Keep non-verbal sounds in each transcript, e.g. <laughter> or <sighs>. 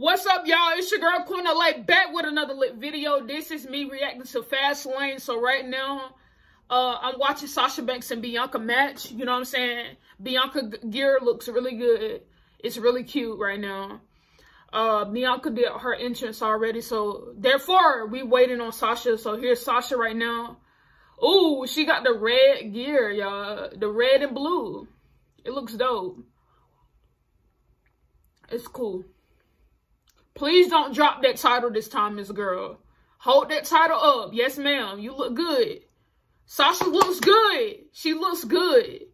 What's up, y'all? It's your girl Queen LA back with another lit video. This is me reacting to Fastlane. So right now, uh, I'm watching Sasha Banks and Bianca match. You know what I'm saying? Bianca gear looks really good. It's really cute right now. Uh, Bianca did her entrance already, so therefore we waiting on Sasha. So here's Sasha right now. Ooh, she got the red gear, y'all. The red and blue. It looks dope. It's cool. Please don't drop that title this time, Miss Girl. Hold that title up. Yes, ma'am. You look good. Sasha looks good. She looks good.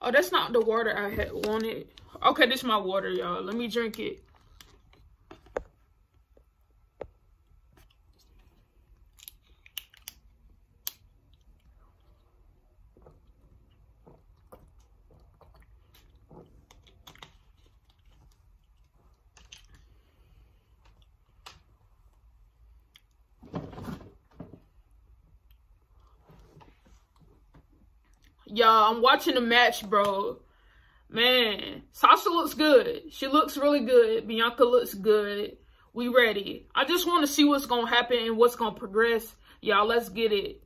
Oh, that's not the water I had wanted. Okay, this is my water, y'all. Let me drink it. Y'all, I'm watching the match, bro. Man, Sasha looks good. She looks really good. Bianca looks good. We ready. I just want to see what's going to happen and what's going to progress. Y'all, let's get it.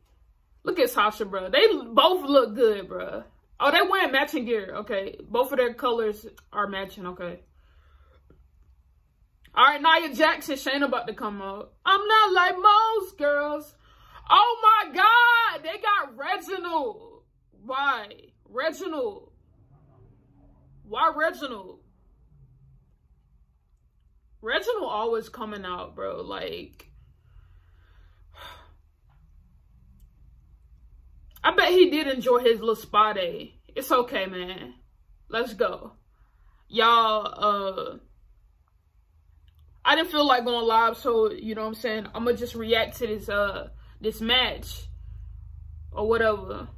Look at Sasha, bro. They both look good, bro. Oh, they wearing matching gear. Okay. Both of their colors are matching. Okay. All right, Nia Jackson, Shane about to come up. I'm not like most girls. Oh, my God. They got Reginald. Why? Reginald. Why Reginald? Reginald always coming out, bro. Like, <sighs> I bet he did enjoy his little spa day. It's okay, man. Let's go. Y'all, uh, I didn't feel like going live, so, you know what I'm saying? I'm gonna just react to this, uh, this match or whatever.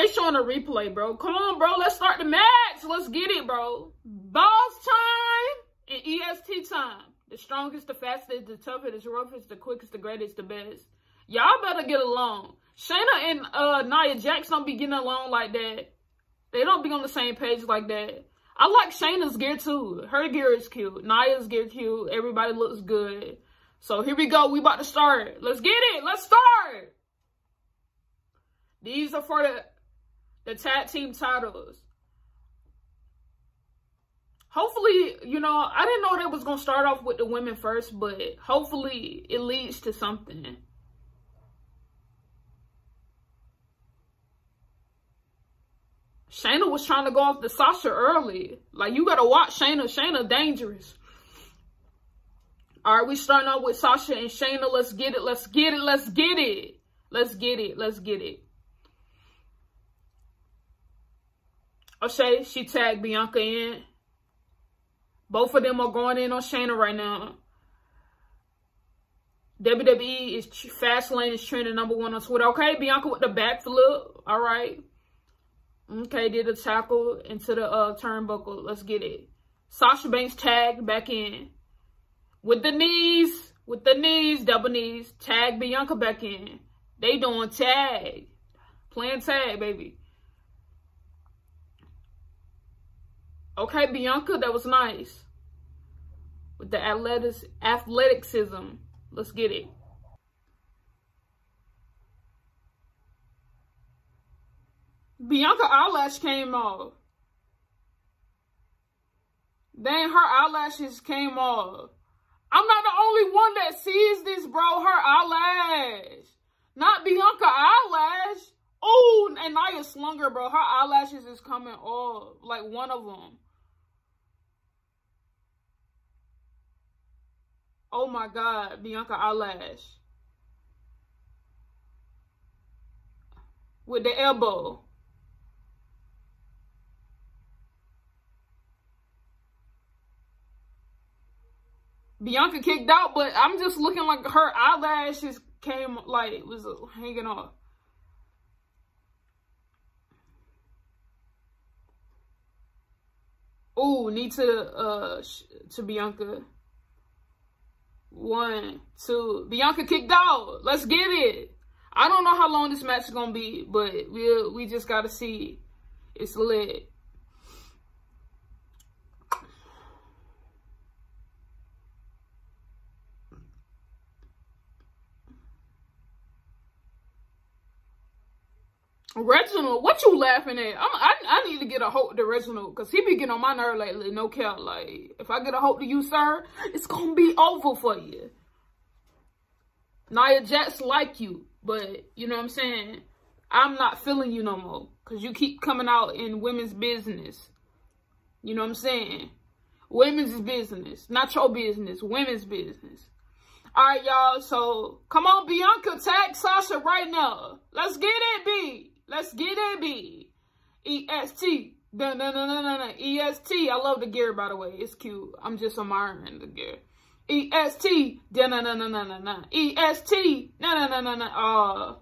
They showing a replay, bro. Come on, bro. Let's start the match. Let's get it, bro. Boss time and EST time. The strongest, the fastest, the toughest, the roughest, the quickest, the greatest, the best. Y'all better get along. Shayna and uh, Nia Jax don't be getting along like that. They don't be on the same page like that. I like Shayna's gear too. Her gear is cute. Nia's gear cute. Everybody looks good. So here we go. We about to start. Let's get it. Let's start. These are for the the tag team titles. Hopefully, you know, I didn't know that was going to start off with the women first, but hopefully it leads to something. Shayna was trying to go off the Sasha early. Like, you got to watch Shayna. Shayna dangerous. All right, we starting off with Sasha and Shayna. Let's get it. Let's get it. Let's get it. Let's get it. Let's get it. O'Shea, she tagged Bianca in. Both of them are going in on Shayna right now. WWE is Fastlane is trending number one on Twitter. Okay, Bianca with the backflip. All right. Okay, did a tackle into the uh, turnbuckle. Let's get it. Sasha Banks tagged back in. With the knees. With the knees, double knees. Tag Bianca back in. They doing tag. Playing tag, baby. Okay, Bianca, that was nice. With the athletics, athleticism. Let's get it. Bianca eyelash came off. Dang, her eyelashes came off. I'm not the only one that sees this, bro. Her eyelash. Not Bianca eyelash. Oh, and Nia Slunger, bro. Her eyelashes is coming off. Like one of them. Oh my God, Bianca eyelash. With the elbow. Bianca kicked out, but I'm just looking like her eyelashes came, like, was hanging off. Ooh, need to uh to Bianca. One, two. Bianca kicked out. Let's get it. I don't know how long this match is gonna be, but we we just gotta see. It's lit. Reginald, what you laughing at? I'm, i I need to get a hope to Reginald because he be getting on my nerve lately. No cap. Like, if I get a hope to you, sir, it's going to be over for you. Nia Jax like you, but you know what I'm saying? I'm not feeling you no more because you keep coming out in women's business. You know what I'm saying? Women's business, not your business, women's business. All right, y'all. So come on, Bianca, tag Sasha right now. Let's get it, B. Let's get it, B. E-S-T. No, no, no, no, no, no. E-S-T. I love the gear, by the way. It's cute. I'm just admiring the gear. E-S-T. No, no, no, no, no, no. E-S-T. No, no, no, no, no. Uh,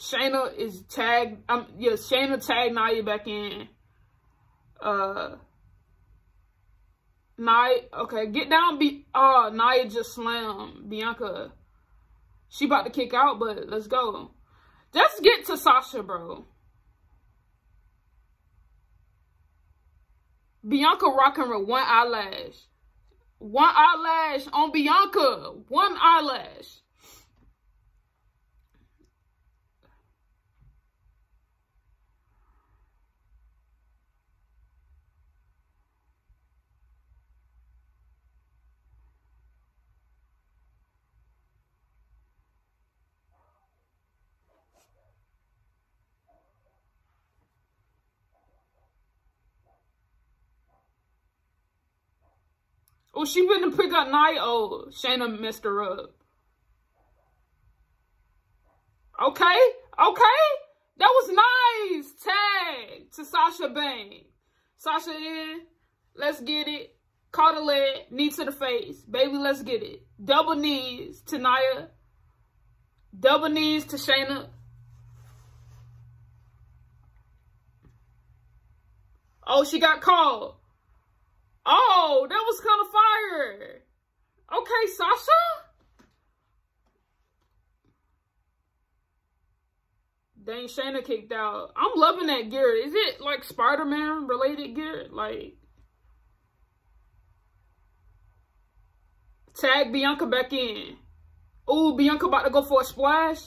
Shayna is tagged. Um, yeah, Shayna tagged Nia back in. Uh, Nia, okay, get down. Be, uh, Nia just slammed Bianca. She about to kick out, but let's go. Let's get to Sasha, bro. Bianca rocking with one eyelash. One eyelash on Bianca. One eyelash. Oh, she wouldn't pick up Nia. Oh, Shayna messed her up. Okay, okay. That was nice. Tag to Sasha Banks. Sasha in. Let's get it. Caught a leg. Knee to the face. Baby, let's get it. Double knees to Nia. Double knees to Shayna. Oh, she got called. Oh, that was kind of fire. Okay, Sasha. Dang, Shayna kicked out. I'm loving that gear. Is it like Spider-Man related gear? Like, tag Bianca back in. Oh, Bianca about to go for a splash.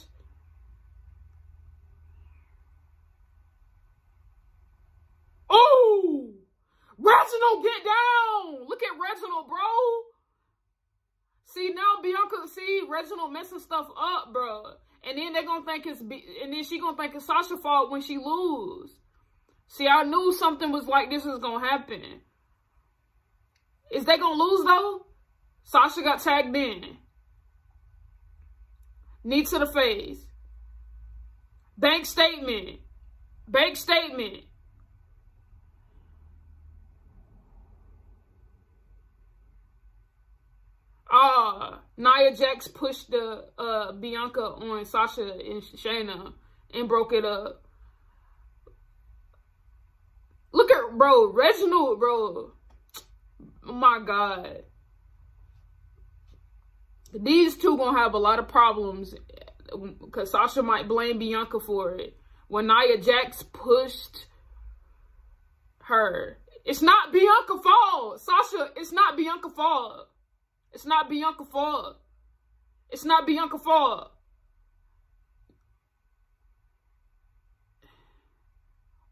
Get down. Look at Reginald, bro. See, now Bianca, see, Reginald messing stuff up, bro. And then they're going to think it's, be and then she going to think it's Sasha fault when she lose. See, I knew something was like this was going to happen. Is they going to lose, though? Sasha got tagged in. Knee to the face. Bank statement. Bank statement. Uh Nia Jax pushed the uh Bianca on Sasha and Shayna and broke it up. Look at bro, Reginald, bro. Oh my god. These two gonna have a lot of problems because Sasha might blame Bianca for it. When Nia Jax pushed her. It's not Bianca fault. Sasha, it's not Bianca fault. It's not Bianca fault. It's not Bianca fault.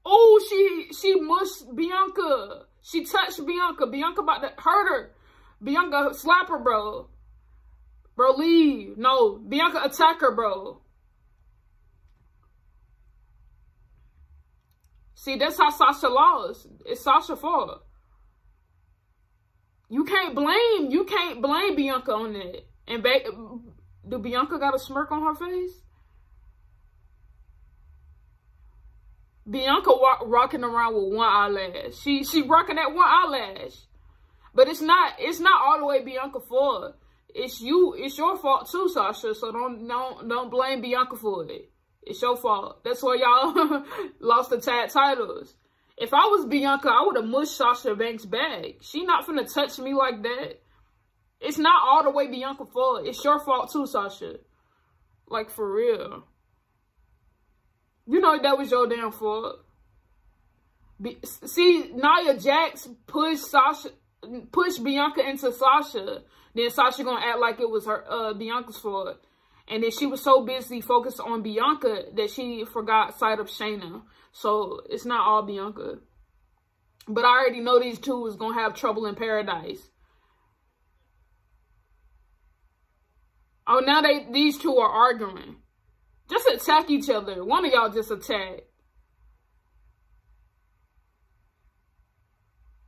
Oh, she she mushed Bianca. She touched Bianca. Bianca about to hurt her. Bianca slap her, bro. Bro, leave. No, Bianca attack her, bro. See, that's how Sasha lost. It's Sasha fault. You can't blame, you can't blame Bianca on that. And ba do Bianca got a smirk on her face? Bianca walk, rocking around with one eyelash. She she rocking that one eyelash. But it's not it's not all the way Bianca fault. It's you, it's your fault too, Sasha. So don't don't don't blame Bianca for it. It's your fault. That's why y'all <laughs> lost the tag titles. If I was Bianca, I would have mushed Sasha Banks back. She not finna touch me like that. It's not all the way Bianca fault. It's your fault too, Sasha. Like, for real. You know that was your damn fault. Be see, Nia Jax pushed Sasha, pushed Bianca into Sasha. Then Sasha gonna act like it was her, uh, Bianca's fault. And then she was so busy focused on Bianca that she forgot sight of Shayna. So it's not all Bianca. But I already know these two is going to have trouble in paradise. Oh, now they these two are arguing. Just attack each other. One of y'all just attack.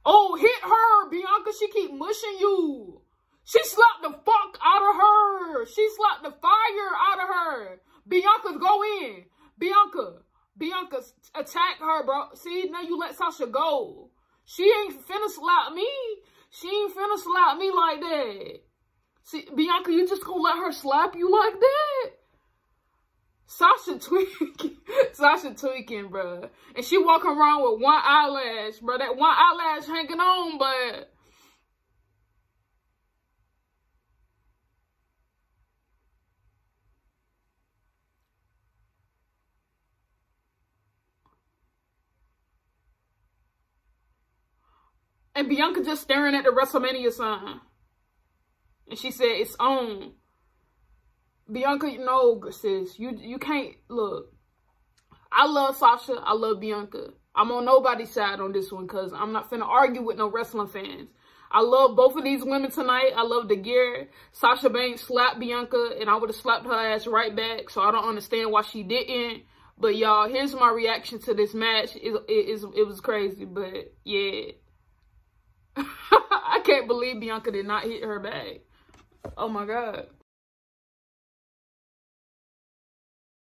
Oh, hit her, Bianca. She keep mushing you. She slapped the fuck out of her. She slapped the fire out of her. Bianca, go in. Bianca, Bianca, attack her, bro. See, now you let Sasha go. She ain't finna slap me. She ain't finna slap me like that. See, Bianca, you just gonna let her slap you like that? Sasha tweaking. <laughs> Sasha tweaking, bro. And she walking around with one eyelash, bro. That one eyelash hanging on, but And Bianca just staring at the WrestleMania sign. And she said, it's on. Bianca, know, sis, you, you can't, look. I love Sasha. I love Bianca. I'm on nobody's side on this one because I'm not finna argue with no wrestling fans. I love both of these women tonight. I love the gear. Sasha Banks slapped Bianca and I would have slapped her ass right back. So I don't understand why she didn't. But y'all, here's my reaction to this match. It, it, it, it was crazy, but yeah. <laughs> I can't believe Bianca did not hit her bag. Oh my God.